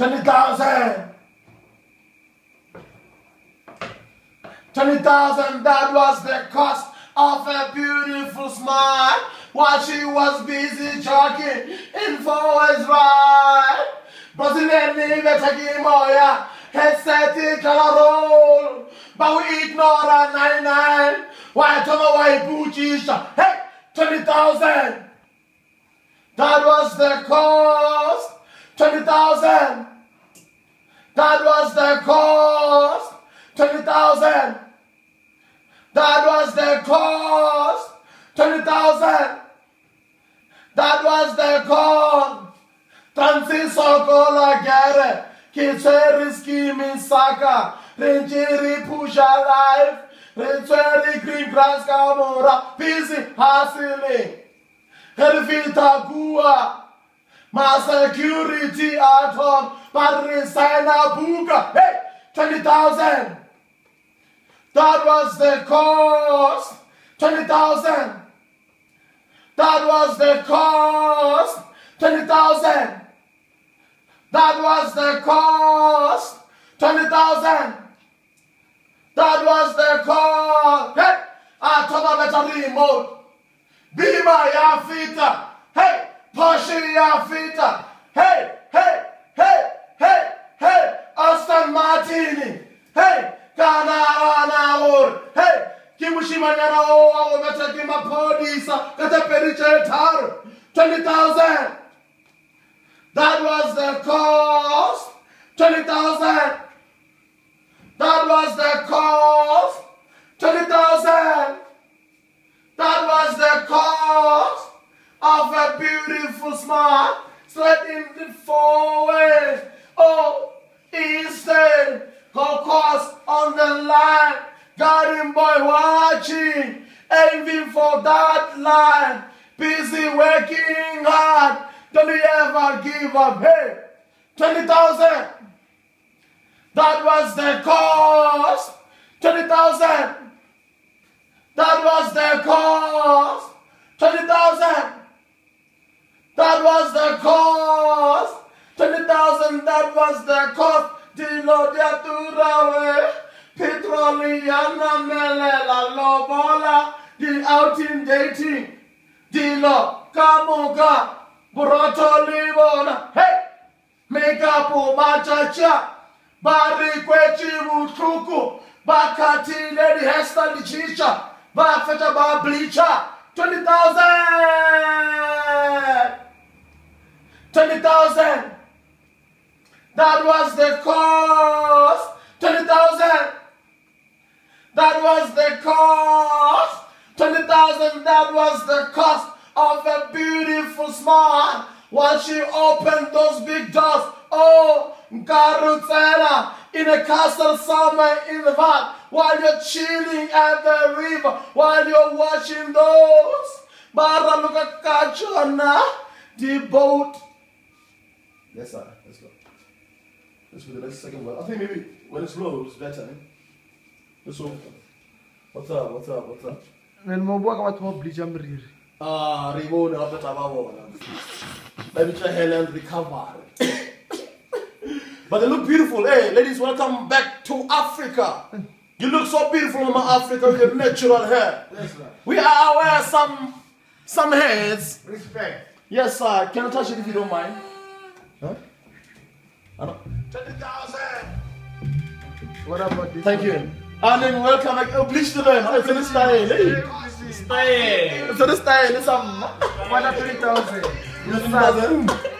20,000. 20,000, that was the cost of a beautiful smile while she was busy jogging in forwards ride. Brazilian taking moya, headset dlala roll, but we ignore a 99. Why thoma wayibhujisha? Hey, 20,000. That was the cost. 20,000. That was the cost. 20,000. That was the cost. 20,000. That was the cost. Transiso kola gere. Kitse scheme saka. Rinjiri pusha life. Rinjiri green grass kamora. Busy hustling. Hervita gua. My security at home. But resign a buka. Hey, 20,000. That was the cost. 20,000. That was the cost. 20,000. That was the cost. 20,000. That was the cost. Hey, I told about a remote. Bima ya fita. Ya. Hey, hey, hey, hey, hey, Aston Martini. Hey, kanaraanaor hey ke moshimanyana o wa go betha ke maphodisa ka tepeditše tharo 20000 that was the cost. 20000 that was the cost 20000 that was the cost of a beautiful smile in the forward oh eastern course on the line. Garden boy watching, aiming for that line. Busy working hard. Don't you ever give up. Hey, 20,000. That was the cost. 20,000. That was the cost. 20,000. That was the cost. 20,000. That was the cost. Dilo dia turawe petroliana melela lobola di outing dating. Dilo kamuka broto libona hey! Makeup machacha bari kwechi butuku bakatile di hesta di chicha bafeta ba bleacher 20,000 20,000 that was the cost. 20,000. That was the cost. 20,000. That was the cost of a beautiful smile. While she opened those big doors. Oh, Garutsela in a castle somewhere in the van. While you're chilling at the river. While you're watching those. Baraluka Kachana. The boat. Yes, sir. Let's go. Let's do the next second one. I think maybe when it's low, it's better. Eh? Let's go. What's up? What's up? What's up? Nel mo bua ka batho ba bleach mriri. Ah, re bone gape taba bona. Ba bitsa Helen recover. But they look beautiful. Hey, ladies, welcome back to Africa. You look so beautiful, Mama Africa, with your natural hair. Yes, sir. We are aware some some hairs. Respect. Yes, sir. Can I touch it if you don't mind? Huh? I don't. 20,000. What about this? Thank you. And then welcome back. Oh, bleach to learn. It's in style. Hey. Stay. It's in style. It's um. What about 3,000? You know,